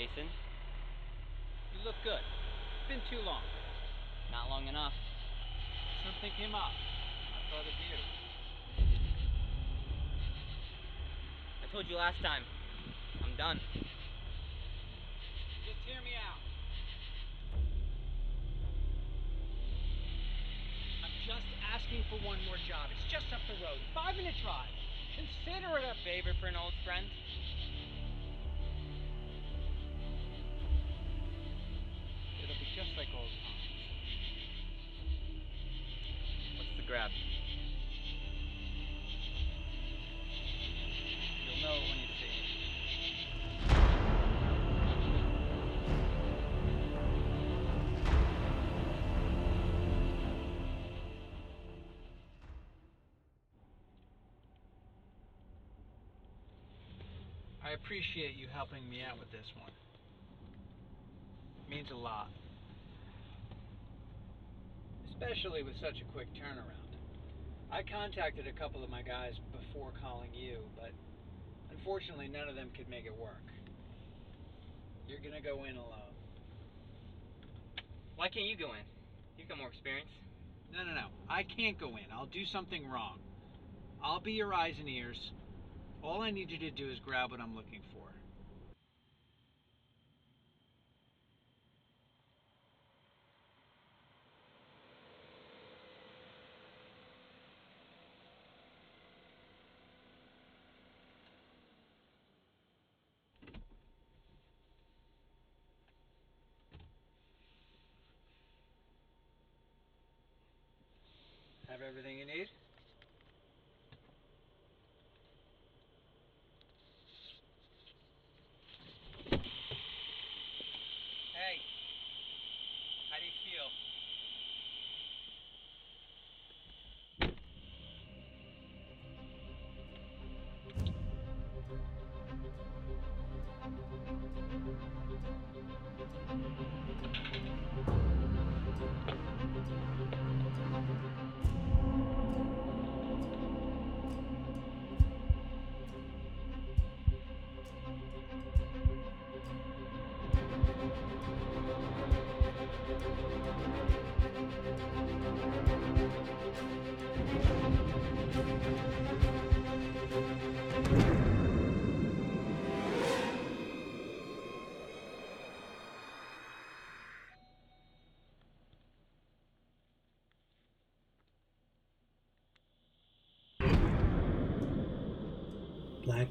Jason. You look good. It's Been too long. Not long enough. Something came up. I thought of you. I told you last time. I'm done. Just hear me out. I'm just asking for one more job. It's just up the road. Five minute drive. Consider it a Favor for an old friend? Grab? You'll know when you see it. I appreciate you helping me out with this one. It means a lot. Especially with such a quick turnaround. I contacted a couple of my guys before calling you, but unfortunately none of them could make it work. You're gonna go in alone. Why can't you go in? You've got more experience. No, no, no. I can't go in. I'll do something wrong. I'll be your eyes and ears. All I need you to do is grab what I'm looking for. Have everything you need?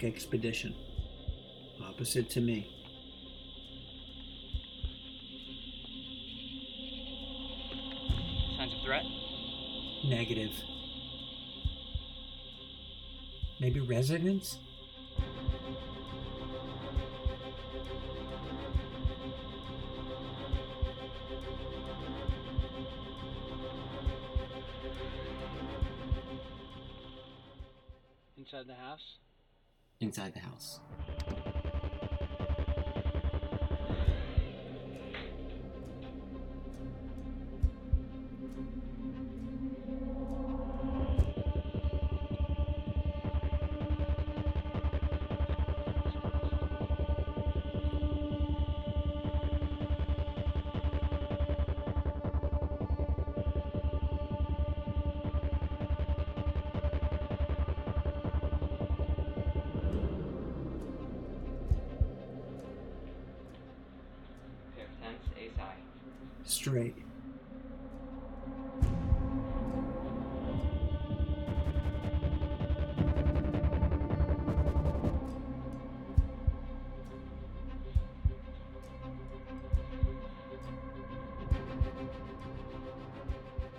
Expedition. Opposite to me. Signs of threat? Negative. Maybe residents? Inside the house? Inside the house. Straight.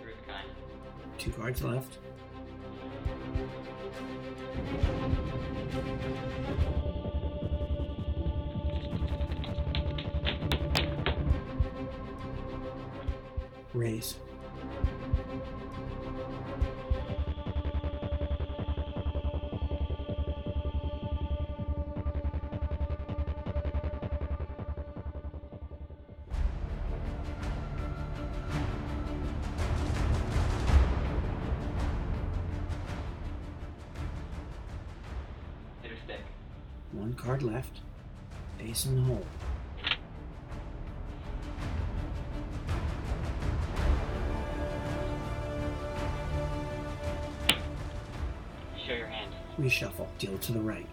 Three of a kind. Two cards left. Raise. Hit or stick. One card left. Ace in the hole. Reshuffle. Deal to the right.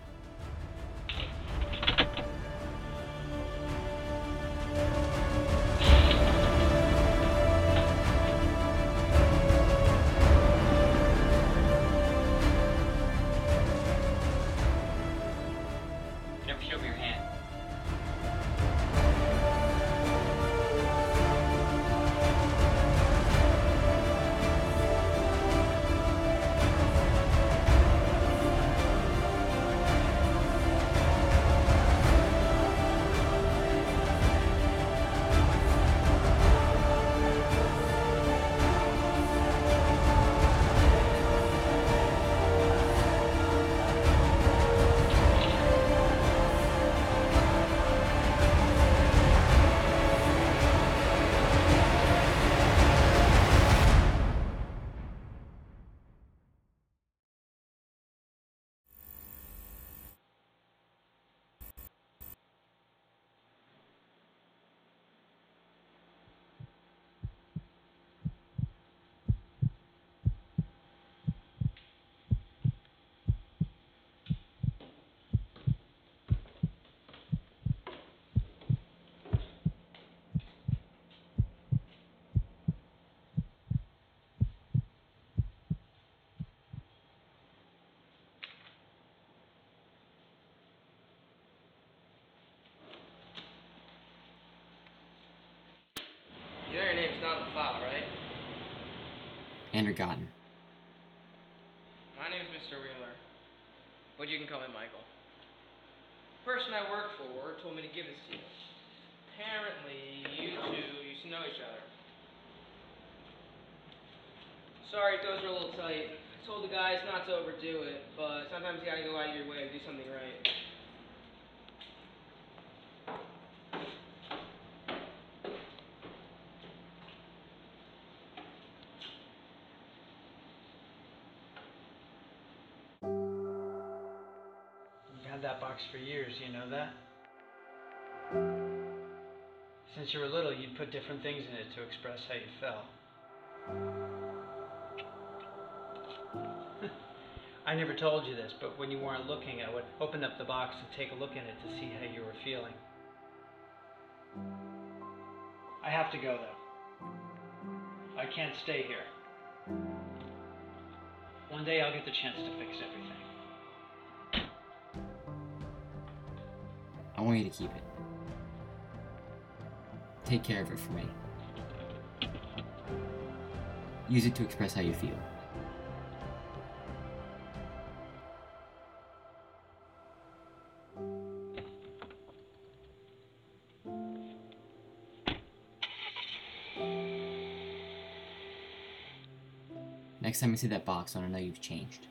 Name's not in file, right? Ander Gotten. My name's Mr. Wheeler. But you can call me Michael. The person I work for told me to give this to you. Apparently, you two used to know each other. Sorry, those are a little tight. I told the guys not to overdo it, but sometimes you gotta go out of your way to do something right. Had that box for years, you know that? Since you were little, you'd put different things in it to express how you felt. I never told you this, but when you weren't looking, I would open up the box and take a look in it to see how you were feeling. I have to go, though. I can't stay here. One day I'll get the chance to fix everything. I want you to keep it. Take care of it for me. Use it to express how you feel. Next time I see that box, I want to know you've changed.